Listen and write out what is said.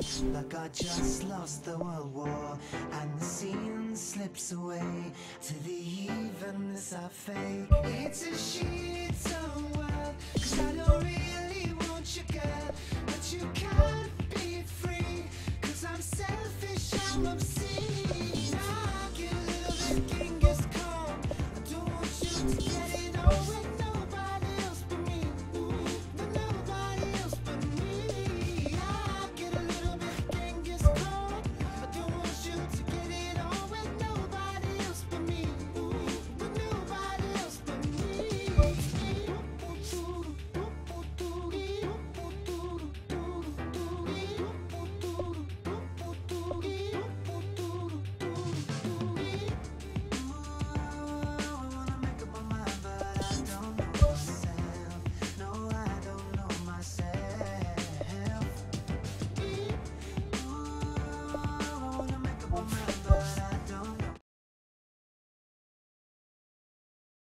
Like I just lost the world war And the scene slips away To the evenness I fake. It's a shit so wild Cause I don't really want you girl But you can't be free Cause I'm selfish, I'm obsessed